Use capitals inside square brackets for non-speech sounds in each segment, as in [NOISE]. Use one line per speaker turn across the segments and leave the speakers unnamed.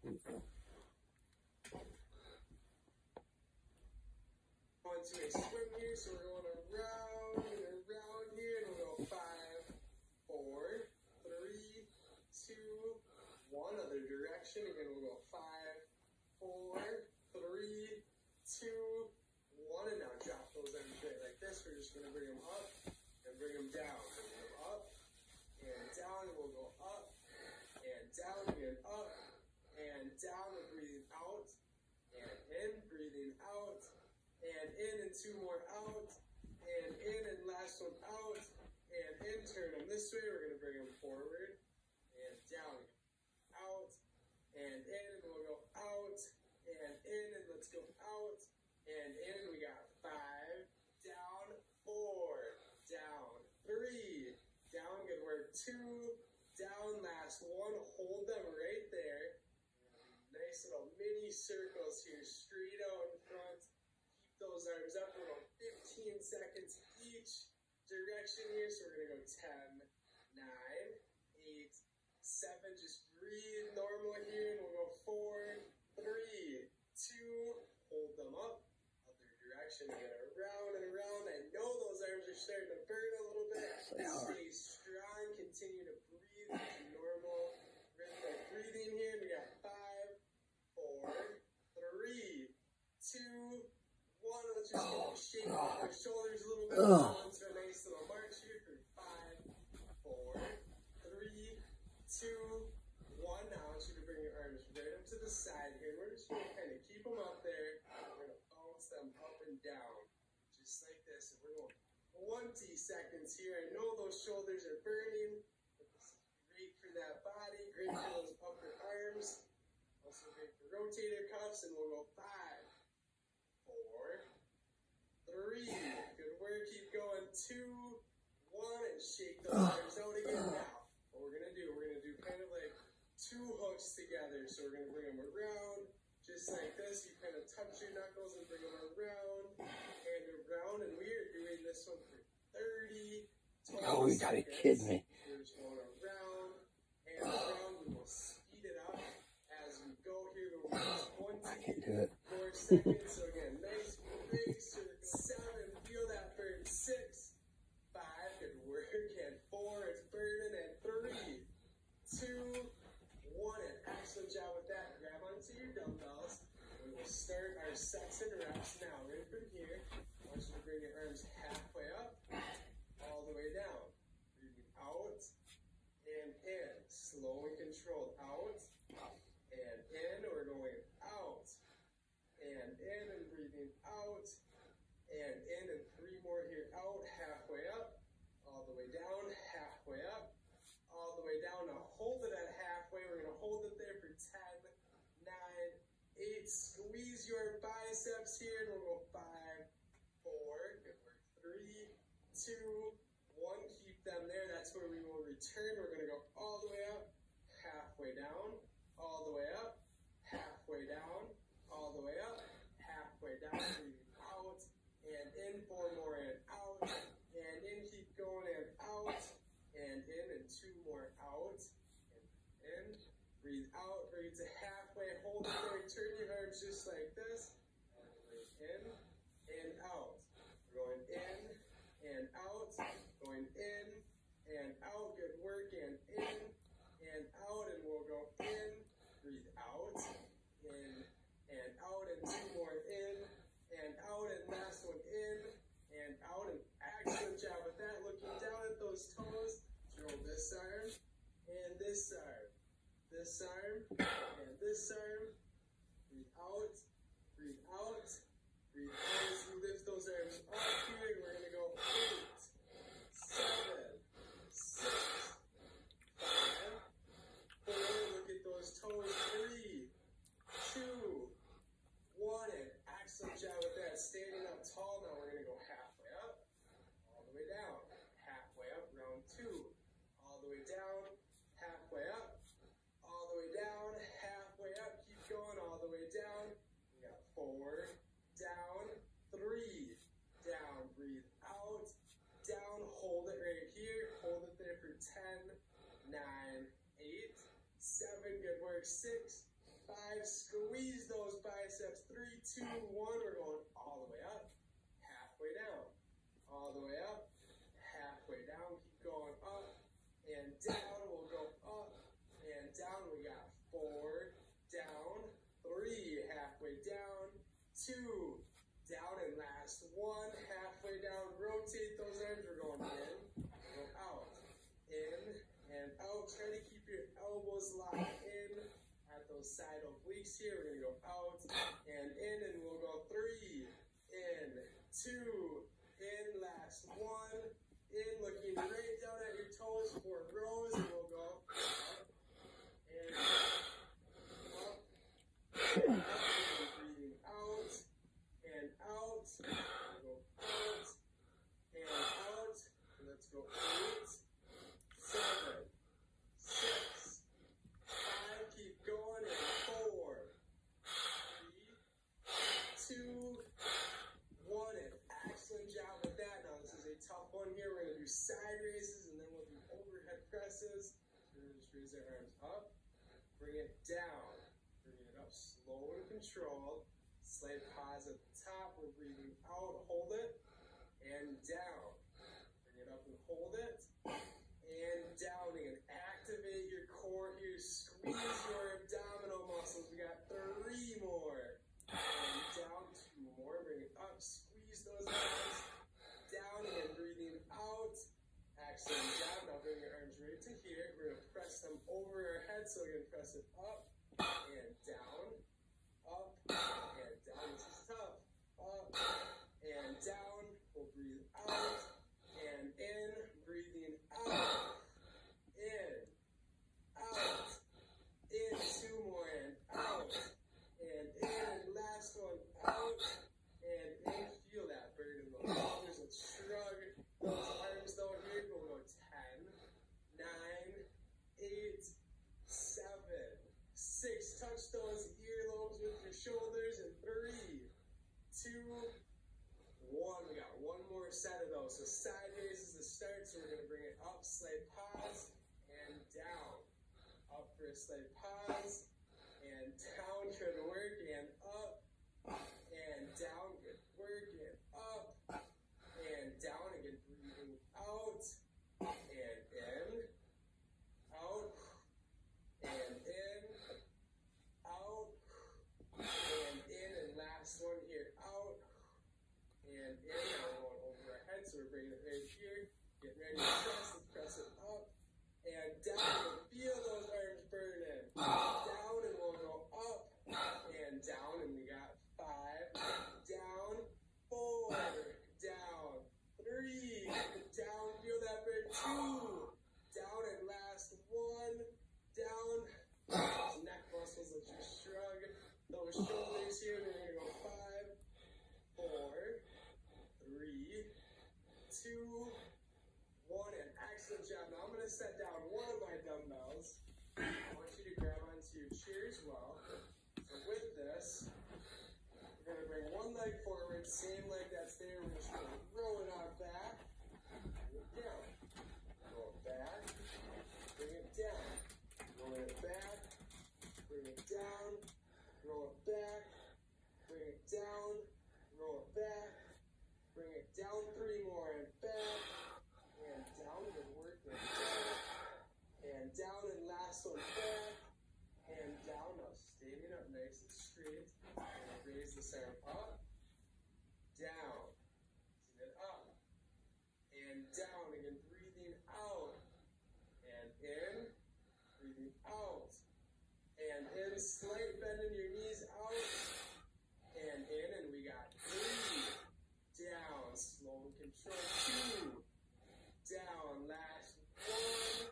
Onto a swing here, so we're going around and around here, and we'll go five, four, three, two, one. Other direction. Again, we'll go five, four, three, two, one, and now drop those right like this. We're just gonna bring them up and bring them down. Bring them up and down, and we'll go up and down again, up and down, and breathing out and in, breathing out and in, and two more out and in, and last one out and in. Turn them this way. We're gonna bring them forward and down, out and in, and we'll go out and in, and let's go out and in. We got five, down, four, down, three, down, good work, two, down, last one, hold them right there. Nice little mini circles here, seconds each direction here. So we're going to go 10, 9, 8, 7. Just breathe normal here. And we'll go 4, 3, 2. Hold them up. Other direction. Get around and around. I know those arms are starting to burn a little bit. Stay strong. Continue to breathe normal rhythmic breathing here. And we got 5, 4, 3, 2, Ugh. Onto a little
more
into a nice little march here for five, four, three, two, one. I want you to bring your arms right up to the side here. We're just gonna kind of keep them up there. We're gonna bounce them up and down, just like this. We're going 20 seconds here. I know those shoulders are burning. Great for that body. Great for those upper arms. Also great for rotator cuffs. And we'll go five, three. Good work. Keep going. Two, one, and shake those arms out again. Now, what we're gonna do? We're gonna do kind of like two hooks together. So we're gonna bring them around, just like this. You kind of touch your knuckles and bring them around and around. And we are doing this one for 30. 20
Oh, you gotta kid me.
We're just going around and around. We will speed it up as we go here. We'll [SIGHS] 20
I can't do it.
Four seconds. So again, nice big circle. Seven. Feel that burn. Six. Five. Good work. And four. It's burning. And three, two, one. And excellent job with that. Grab onto your dumbbells. We will start our sets and reps now. Right from here. I want you to bring your arms halfway up, all the way down. Breathing out and in. Slow and controlled. Out and in. We're going out and in and breathing out and in and three more here out halfway up all the way down halfway up all the way down now hold it at halfway we're going to hold it there for 10 9 8 squeeze your biceps here and we'll go 5 4 good work 3 2 1 keep them there. That's where we will return. We're going to go all the way up halfway down all the way up halfway down all the way up, halfway down, breathing out, and in, four more, and out, and in, keep going, and out, and in, and two more, out, and in, breathe out, it to halfway, hold it there, turn your arms just like this, breathe in, and out, We're going in, and out, going in, and out, good work, and in, and out, and we'll go in, breathe out, in, and out, and two more in, and out, and last one in, and out, and excellent job with that. Looking down at those toes, throw this arm, and this arm, this arm, and this arm. Breathe out, breathe out, breathe out as you lift those arms up here. We're gonna go eight, seven, six, five, four. Look at those toes. Three, two, one, and excellent job with that. Standing up tall. Now we're gonna go halfway up, all the way down, halfway up. Round two, all the way down, halfway up, all the way down, halfway up. Keep going all the way down. We got four, down, three, down. Breathe out, down. Hold it right here. Hold it there for 10, 9, 8, 7. Good work. 6, five. Squeeze those biceps. Three, two, one. We're going all the way up, halfway down, all the way up, halfway down. Keep going up and down. We'll go up and down. We got four, down, three, halfway down, two, down and last one, halfway down. Rotate those arms. We're going in, go out, in and out. Try to keep your elbows locked in at those side obliques here. We're gonna go out and in, and we'll go three, in, two, in, last one, in, looking right down at your toes for rows, and we'll go up and up and up. Breathing out and out and out. Let's go eight, seven, six, five. Keep going. And four, three, two, one. And excellent job with that. Now this is a tough one here. We're gonna do side raises and then we'll do overhead presses. So we're gonna just raise our arms up, bring it down, bring it up slow and controlled. Slight pause at the top. We're breathing out. Hold it and down. Bring it up and hold it and down again. Activate your core here. Squeeze your abdominal muscles. We got three more. And down two more. Bring it up. Squeeze those arms. Down again. Breathing out. Excellent job. Now bring your arms right to here. We're gonna press them over our head. So we're gonna press it up and down. Up and down. This is tough. Up and down. We'll breathe out and in. Breathing out. In. Out. In. Two more and out. And in. And last one. Out. And in. Feel that burn in the shoulders. Let's shrug those arms down here. We'll go 10, 9, 8, 7, 6. Touch those earlobes with your shoulders. And 3, 2, one. We got one more set of those. So side raises the start. So we're gonna bring slight pause, and down. Up for a slight pause, and down. Good work. And up, and down. Good work. And up, and down. Again, breathing out, and in, out, and in, out, and in. And last one here, out and in. We're going over our head, so we're bringing it right here. Get ready to press. Let's press it up and down. And feel those arms burning. [SIGHS] Down, and we'll go up and down. And we got five. Down. Four. Down. Three. Down. Feel that burn. Two. Down, and last one. Down. Those [SIGHS] neck muscles. Let's just shrug those shoulders here. We're gonna go five four, three, two, one, and excellent job. Now I'm going to set down one of my dumbbells. I want you to grab onto your chair as well. So with this, we're going to bring one leg forward, same leg that's there. We're just going to roll it out back, bring it down, roll it back, bring it down, roll it back, bring it down, roll it back, bring it down, roll it back, bring it down three more and back, and down, good work, and down, and down, and last one back, and down, now standing up nice and straight, and raise this arm up, down, send it up, and down, again, breathing out, and in, breathing out, and in, slight bend in your knees out, and in, and we got three, down, slow and control, two, down, last one,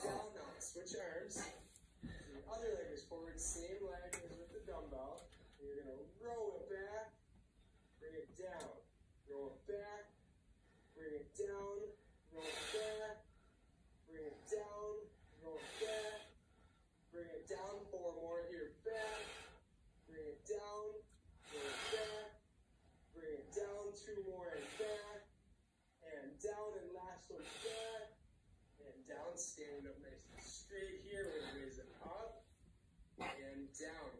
down, now switch arms, so the other leg is forward, same leg as with the dumbbell, and you're gonna roll it back, bring it down, roll it back, bring it down, roll it back, bring it down, roll it back, bring it down, four more here, back, bring it down, roll it back, bring it down, two more and back, and down, and last one back, and down, standing up nice and straight here, raise it up, and down,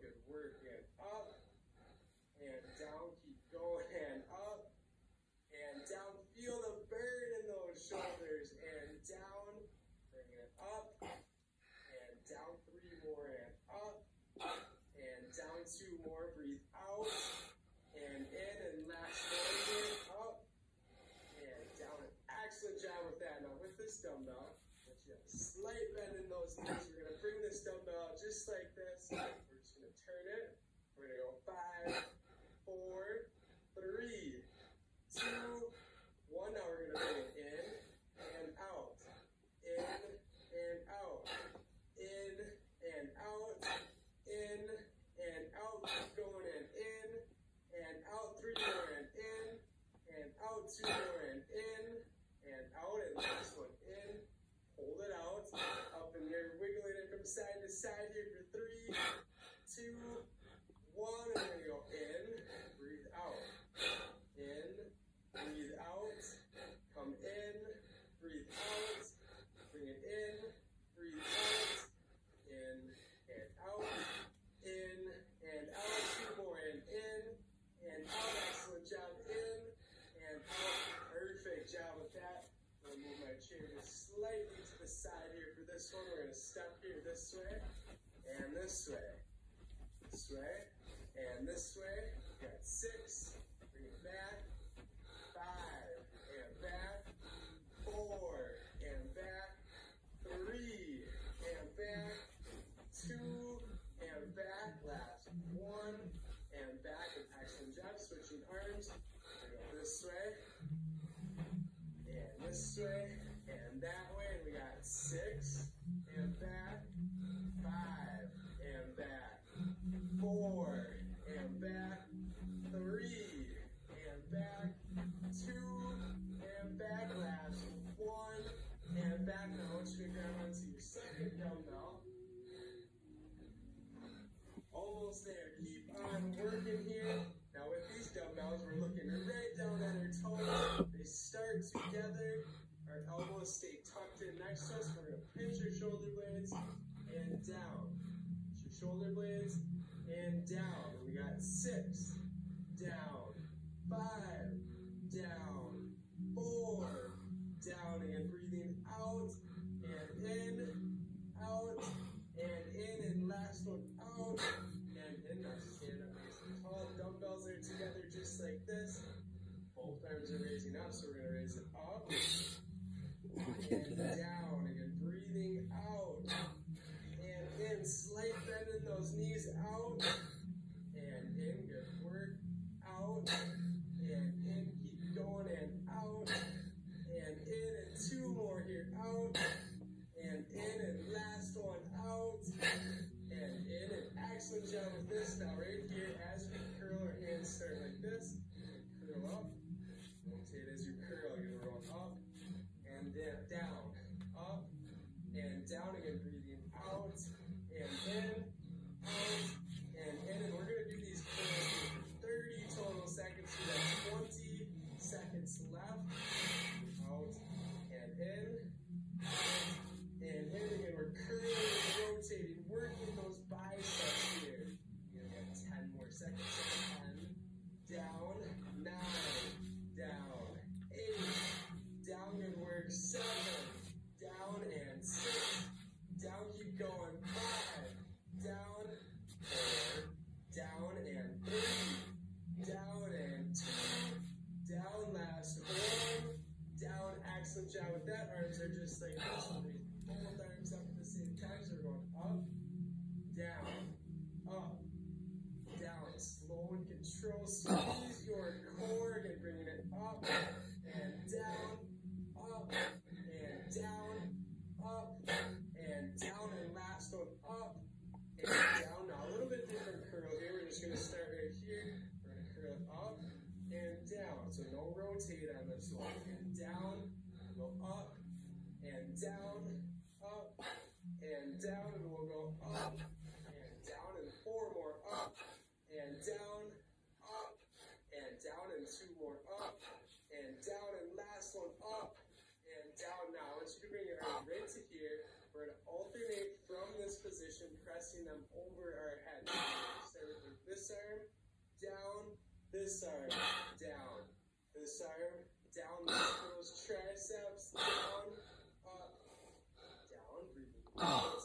First, we're gonna bring this dumbbell just like this. We're just gonna turn it. We're gonna go five, four, three, two, one. Now we're gonna bring it in and out, in and out, in and out, in and out. Keep going in, in and out. Three more and in and out. Two more. decided for three, two, one. And we're going to go in, breathe out. In, breathe out. Come in, breathe out. Bring it in, breathe out. In and out. In and out. Two more. And in and out. Excellent job. In and out. Perfect job with that. I'm going to move my chair just slightly to the side here for this one. We're going to step here this way this way, this way, and this way, down. Your shoulder blades and down. And we got six, down, five, down. Oh. this arm down, this arm down. Those [SIGHS] triceps, down, up, down, breathing. Oh.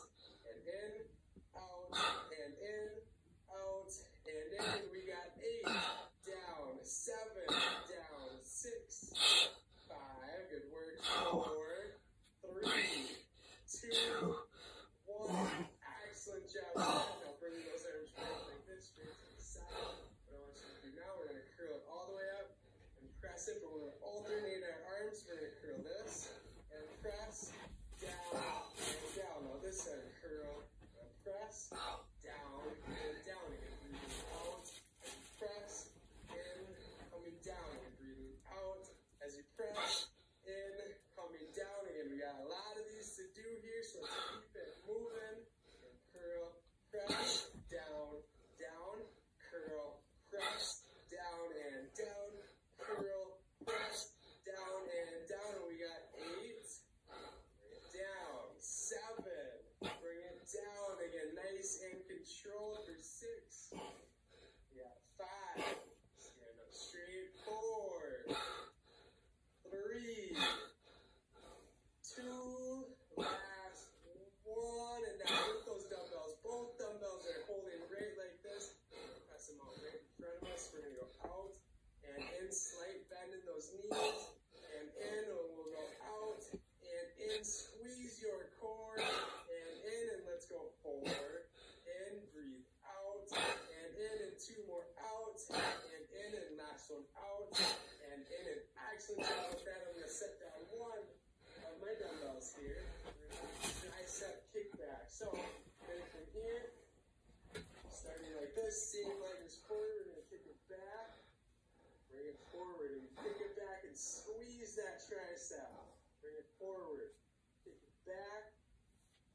Squeeze that tricep. Bring it forward. Kick it back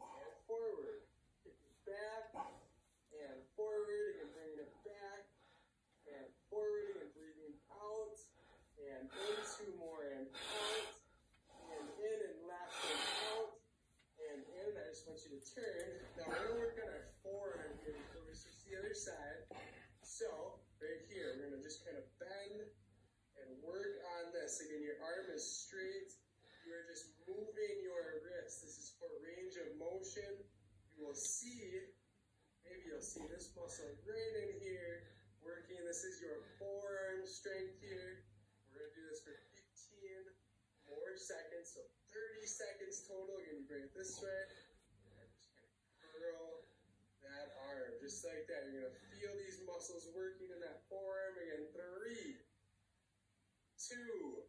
and forward. Kick it back and forward. And bringing it back and forward. And breathing out and in two more and out and in and last and out and in. I just want you to turn. Now we're gonna work on our forearm here before we switch to the other side. So chest. Again, your arm is straight. You are just moving your wrist. This is for range of motion. You will see, maybe you'll see this muscle right in here working. This is your forearm strength here. We're going to do this for 15 more seconds. So 30 seconds total. Again, you bring it this way. And just kind of curl that arm just like that. You're going to feel these muscles working in that forearm. Again, three, two,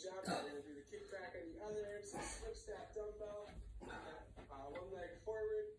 jab right in, do the kickback on the other, So slip stack dumbbell, uh, uh, one leg forward,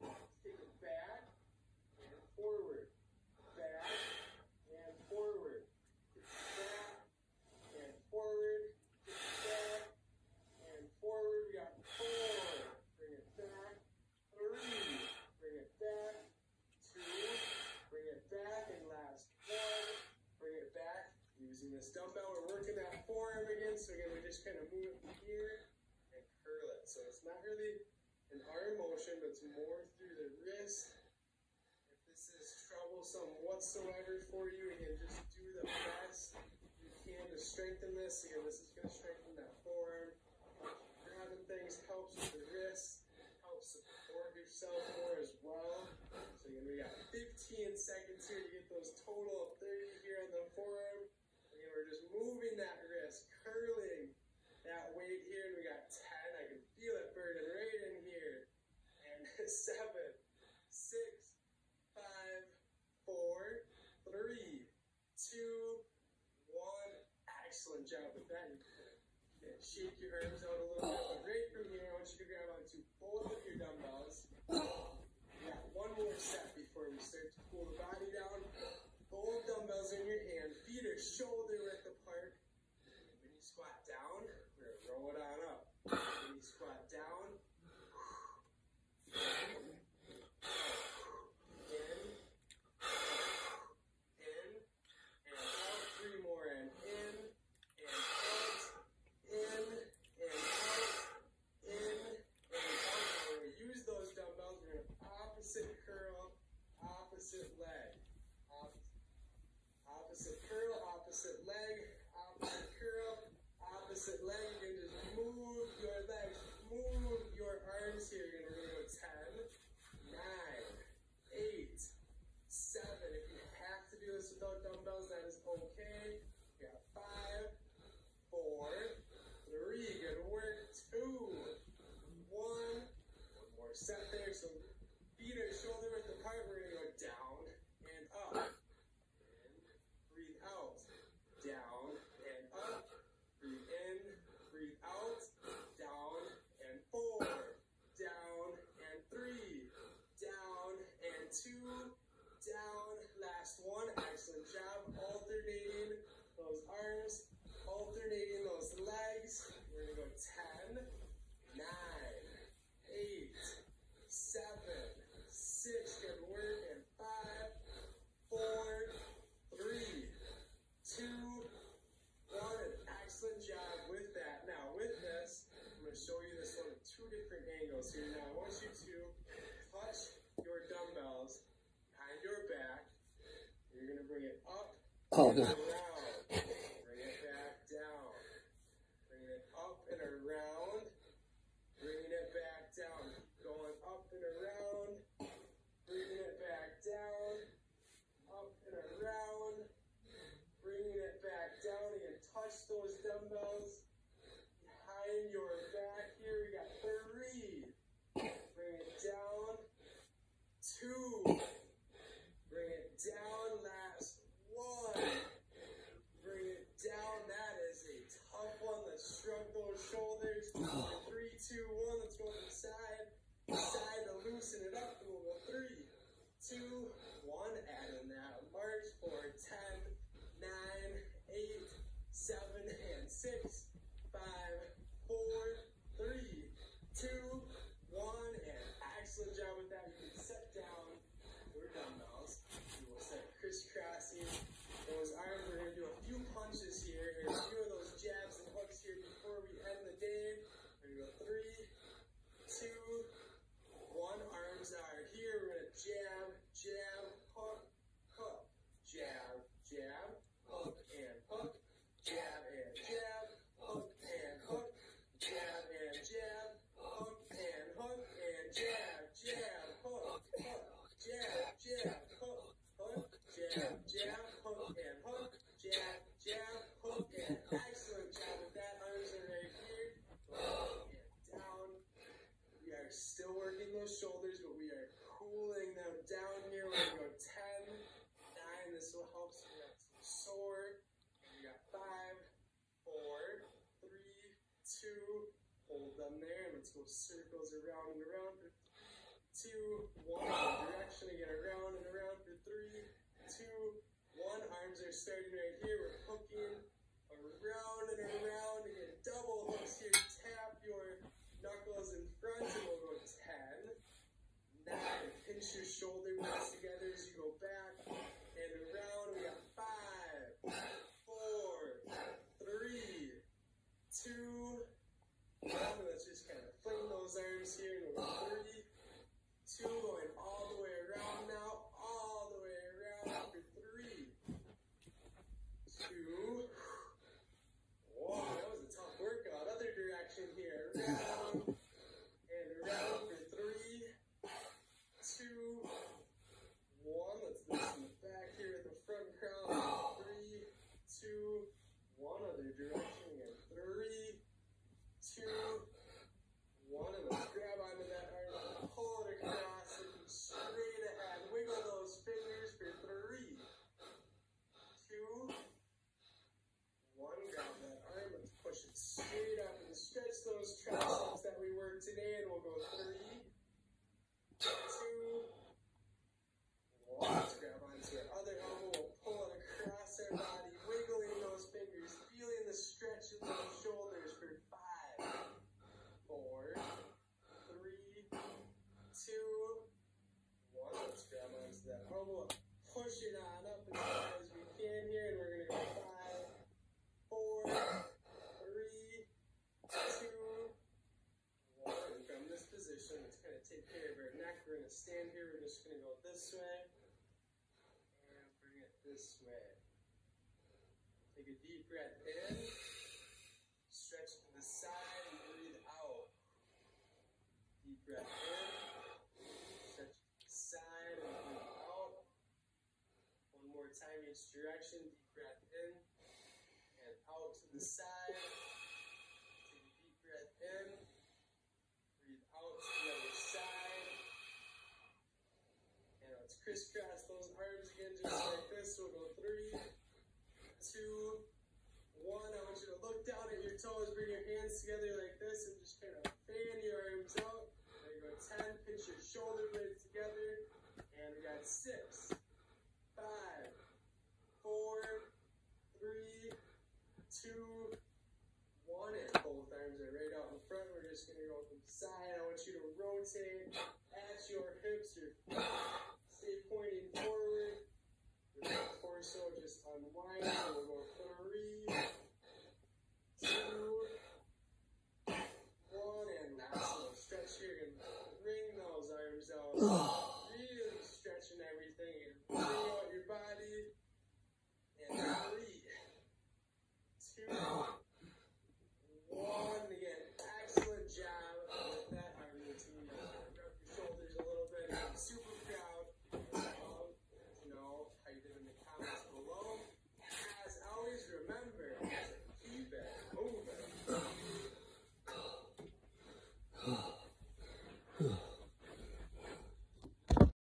Shake your herbs out 好的。Two, one. Direction again, around and around for three, two, one. Arms are starting right here. We're hooking around and around. Again, double hooks here. Tap your knuckles in front and we'll go 10, 9. Pinch your shoulder blades together as you go back and around. We got five, four, three, two, one. Let's just kind of fling those arms here. And we'll go three, two, going all the way around now. All the way around for three, two, one. That was a tough workout. Other direction here. Around and around for three, two, one. Let's do this in the back here at the front crown. Three, two, one. Other direction again. Three, two, one. And let's grab onto that arm. Pull it across. Looking straight ahead. Wiggle those fingers for three, two, one. Grab that arm. Let's push it straight up and stretch those triceps that we worked today. And we'll go three, two, one. Let's grab onto our other elbow. We'll pull it across our body, wiggling those fingers, feeling the stretch in those shoulders for five, four, three, two, one. Let's grab onto that elbow. Push it on up as high as we can here, and we're gonna go five, four, three, two, one. From this position, it's gonna take care of our neck. We're gonna stand here. We're just gonna go this way and bring it this way. Take a deep breath in, stretch to the side, and breathe out. Deep breath in, stretch to the side, and breathe out. One more time, each direction. Deep breath in and out to the side. Take a deep breath in. Breathe out to the other side. And let's crisscross those arms again, just like this. We'll go three, two, one. I want you to look down at your toes, bring your hands together like this, and just kind of fan your arms out. There you go. Ten. Pinch your shoulder blades together. And we got six, five, four, three, two, one, and both arms are right out in front. We're just gonna go from side. I want you to rotate at your hips. Your feet stay pointing. Torso just unwind. So we'll go three, two, one, and last little stretch here. And those arms out.